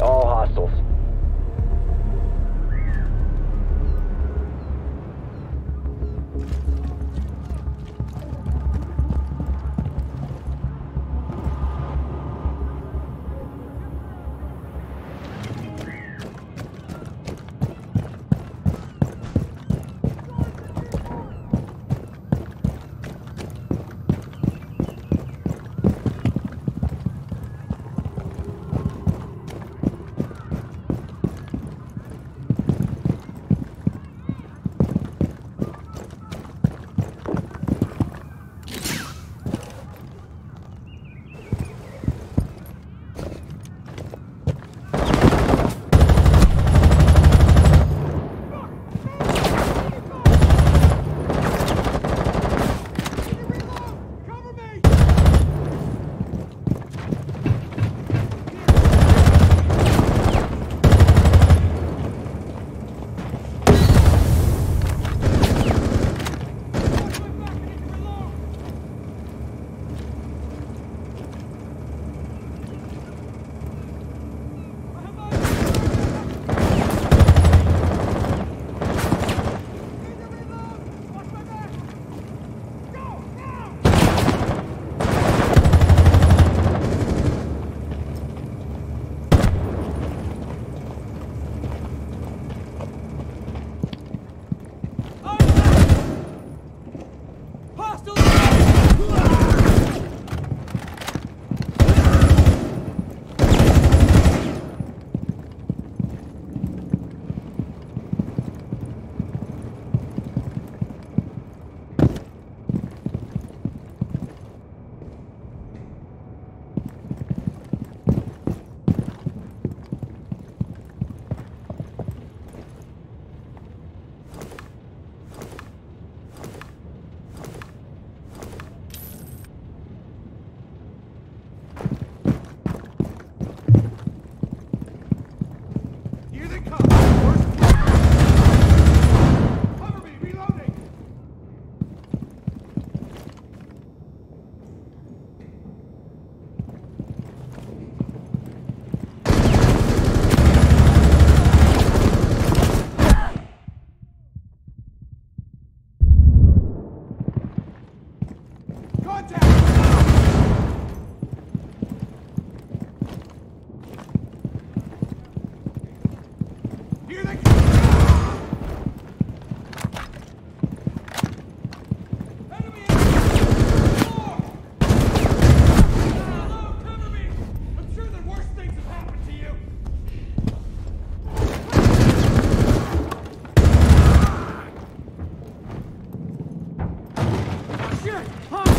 all hostiles. Huh?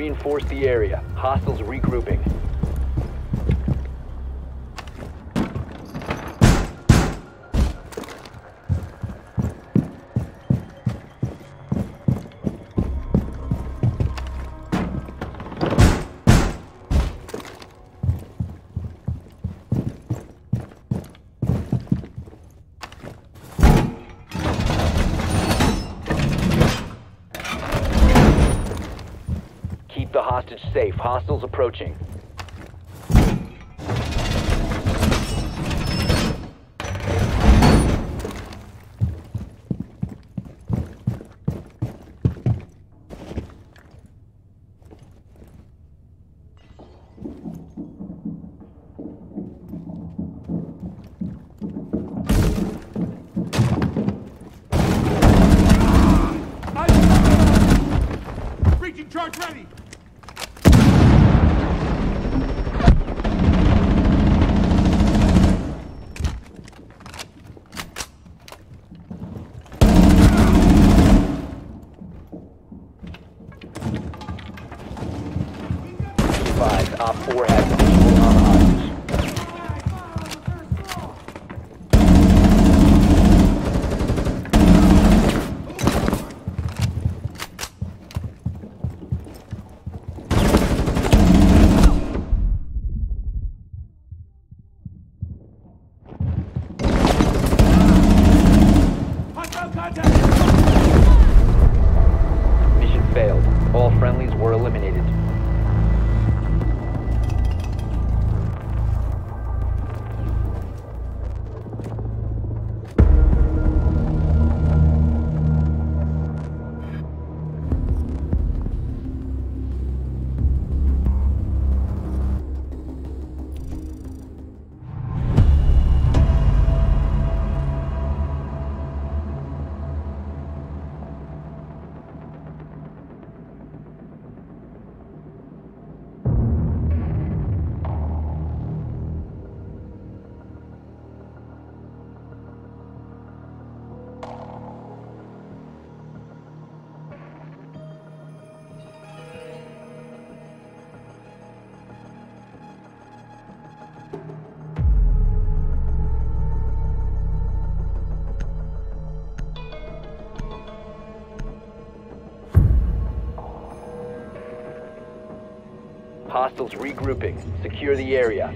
Reinforce the area. Hostiles regrouping. hostage safe. Hostiles approaching. Op 4 has Hostiles regrouping. Secure the area.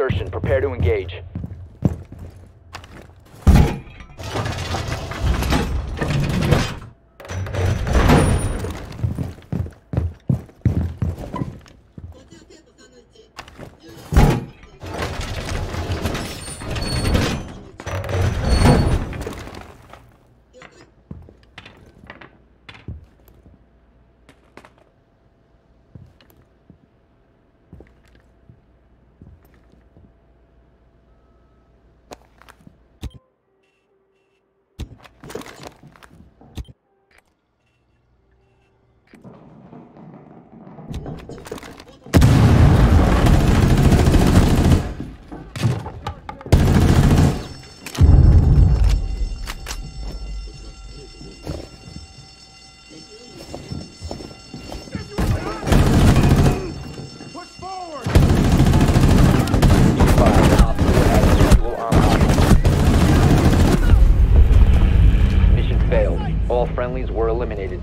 Insertion. Prepare to engage. All friendlies were eliminated.